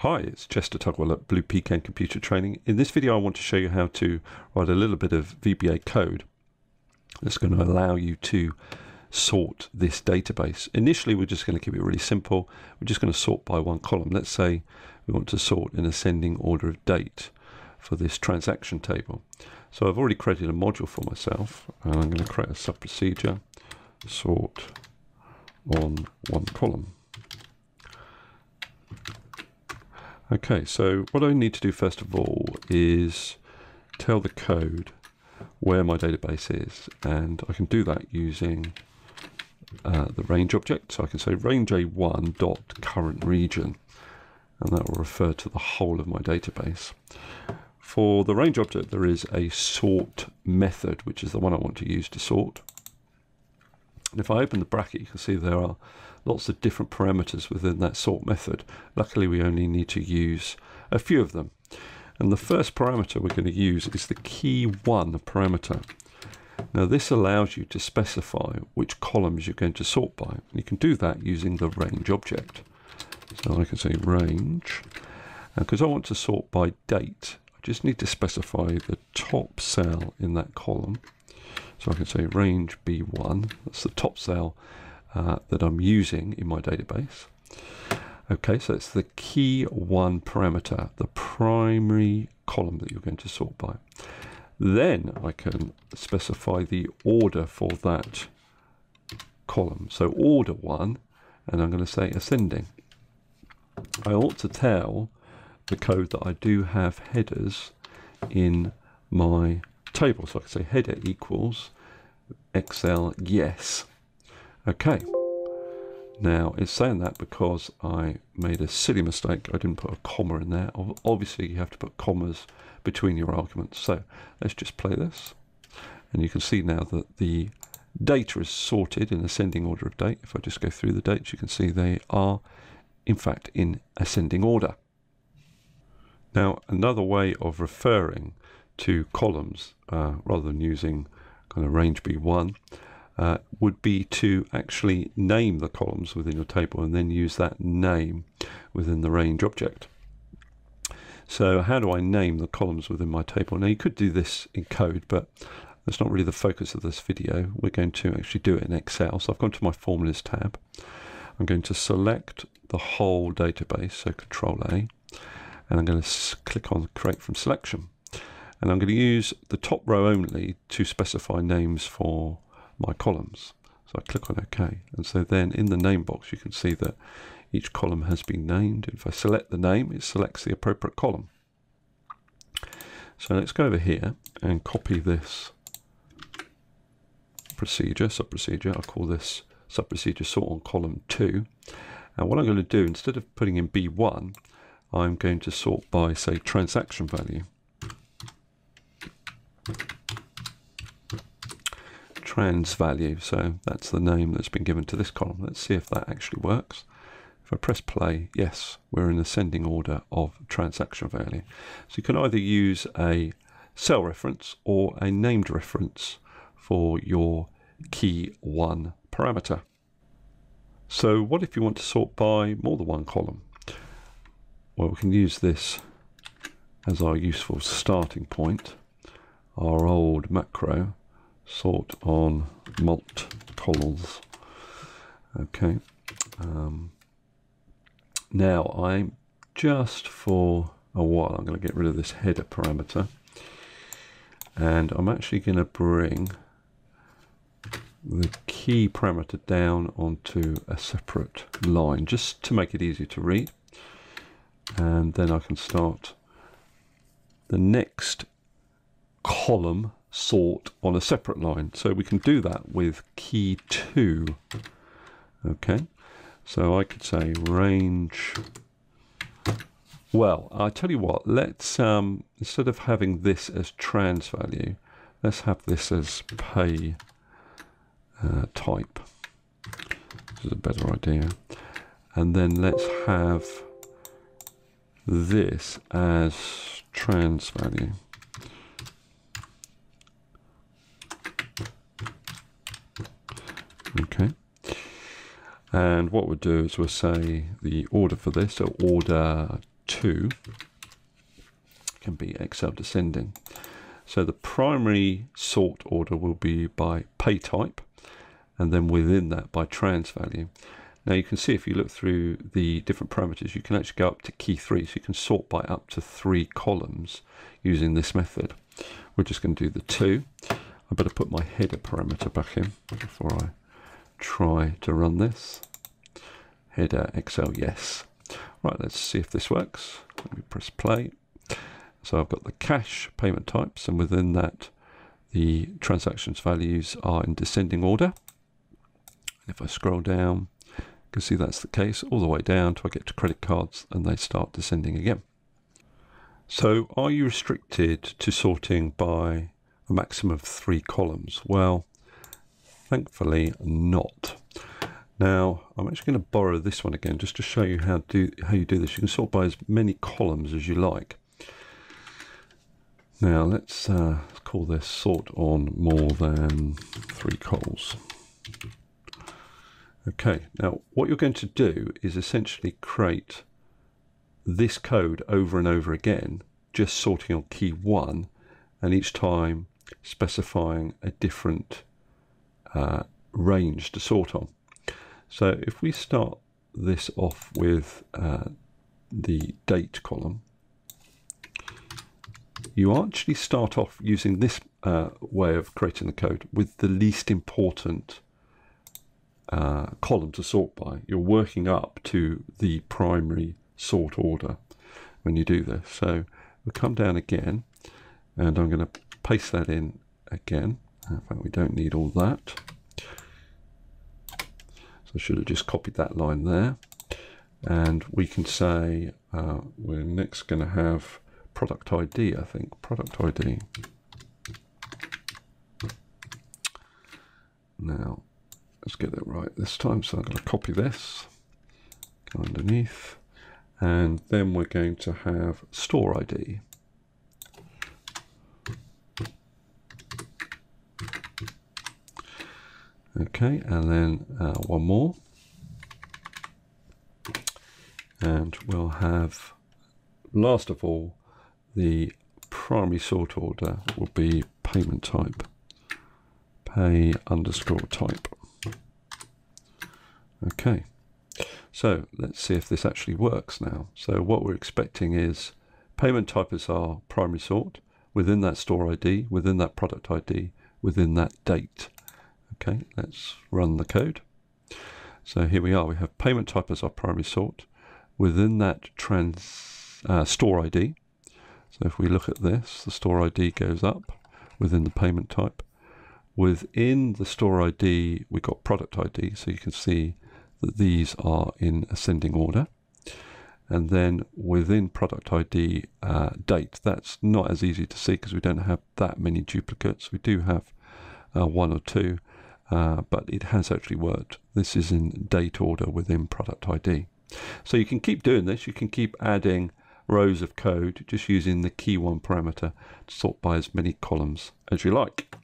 Hi, it's Chester Tugwell at Blue Pecan Computer Training. In this video I want to show you how to write a little bit of VBA code that's going to allow you to sort this database. Initially we're just going to keep it really simple. We're just going to sort by one column. Let's say we want to sort in ascending order of date for this transaction table. So I've already created a module for myself and I'm going to create a sub procedure sort on one column. Okay, so what I need to do first of all is tell the code where my database is, and I can do that using uh, the range object. So I can say range A1 dot current region, and that will refer to the whole of my database. For the range object, there is a sort method, which is the one I want to use to sort. And if I open the bracket, you can see there are lots of different parameters within that sort method. Luckily, we only need to use a few of them. And the first parameter we're going to use is the key one parameter. Now this allows you to specify which columns you're going to sort by. You can do that using the range object. So I can say range, because I want to sort by date, I just need to specify the top cell in that column. So I can say range B1, that's the top cell uh, that I'm using in my database. Okay, so it's the key one parameter, the primary column that you're going to sort by. Then I can specify the order for that column. So order one, and I'm going to say ascending. I ought to tell the code that I do have headers in my table. So I can say header equals Excel yes. Okay. Now it's saying that because I made a silly mistake. I didn't put a comma in there. Obviously you have to put commas between your arguments. So let's just play this. And you can see now that the data is sorted in ascending order of date. If I just go through the dates, you can see they are in fact in ascending order. Now another way of referring to columns uh, rather than using kind of range B1 uh, would be to actually name the columns within your table and then use that name within the range object. So how do I name the columns within my table? Now you could do this in code, but that's not really the focus of this video. We're going to actually do it in Excel. So I've gone to my formulas tab. I'm going to select the whole database, so Control A, and I'm going to click on Create from Selection. And I'm going to use the top row only to specify names for my columns. So I click on OK. And so then in the name box, you can see that each column has been named. If I select the name, it selects the appropriate column. So let's go over here and copy this procedure, sub-procedure. I'll call this sub-procedure sort on column 2. And what I'm going to do, instead of putting in B1, I'm going to sort by, say, transaction value trans value. So that's the name that's been given to this column. Let's see if that actually works. If I press play, yes, we're in ascending order of transaction value. So you can either use a cell reference or a named reference for your key one parameter. So what if you want to sort by more than one column? Well, we can use this as our useful starting point our old macro sort on mult cols. Okay. Um, now I'm just for a while I'm going to get rid of this header parameter and I'm actually going to bring the key parameter down onto a separate line just to make it easier to read and then I can start the next column sort on a separate line. So we can do that with key 2. Okay, so I could say range. Well, I tell you what, let's, um, instead of having this as trans value, let's have this as pay uh, type. This is a better idea. And then let's have this as trans value. Okay. And what we'll do is we'll say the order for this, so order 2 can be Excel descending. So the primary sort order will be by pay type, and then within that by trans value. Now you can see if you look through the different parameters, you can actually go up to key three, so you can sort by up to three columns using this method. We're just going to do the two. I better put my header parameter back in before I try to run this. Header Excel, yes. Right, let's see if this works. Let me press play. So I've got the cash payment types, and within that, the transactions values are in descending order. If I scroll down, you can see that's the case all the way down till I get to credit cards and they start descending again. So are you restricted to sorting by a maximum of three columns? Well, thankfully not. Now, I'm actually going to borrow this one again just to show you how, do, how you do this. You can sort by as many columns as you like. Now, let's uh, call this sort on more than three cols. Okay, now what you're going to do is essentially create this code over and over again, just sorting on key one, and each time specifying a different uh, range to sort on. So if we start this off with uh, the date column, you actually start off using this uh, way of creating the code with the least important uh, column to sort by. You're working up to the primary sort order when you do this. So we'll come down again and I'm going to paste that in again. In fact, we don't need all that. So I should have just copied that line there. And we can say uh, we're next going to have product ID, I think. Product ID. Now, let's get it right this time. So I'm going to copy this, go underneath, and then we're going to have store ID. Okay, and then uh, one more. And we'll have, last of all, the primary sort order will be payment type. Pay underscore type. Okay, so let's see if this actually works now. So what we're expecting is payment type is our primary sort, within that store ID, within that product ID, within that date. Okay, let's run the code. So here we are, we have payment type as our primary sort, within that trans uh, store ID. So if we look at this, the store ID goes up within the payment type. Within the store ID, we got product ID, so you can see that these are in ascending order. And then within product ID uh, date, that's not as easy to see because we don't have that many duplicates. We do have uh, one or two, uh, but it has actually worked. This is in date order within product ID. So you can keep doing this. You can keep adding rows of code just using the key one parameter to sort by as many columns as you like.